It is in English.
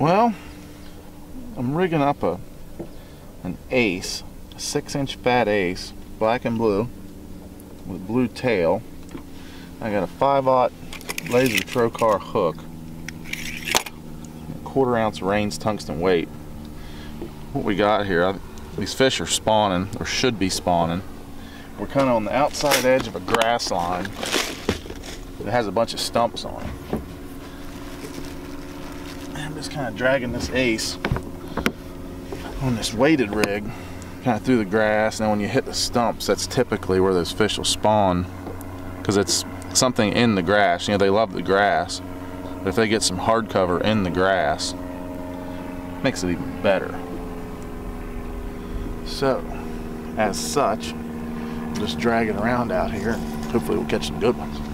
Well, I'm rigging up a an ace, a six inch fat ace, black and blue, with blue tail. I got a five aught Lazer Trokar hook, quarter ounce Reins tungsten weight. What we got here, I, these fish are spawning, or should be spawning. We're kind of on the outside edge of a grass line that has a bunch of stumps on it. I'm just kind of dragging this ace on this weighted rig kind of through the grass. And then when you hit the stumps that's typically where those fish will spawn because it's something in the grass. You know they love the grass but if they get some hard cover in the grass makes it even better. So as such I'm just dragging around out here. Hopefully we'll catch some good ones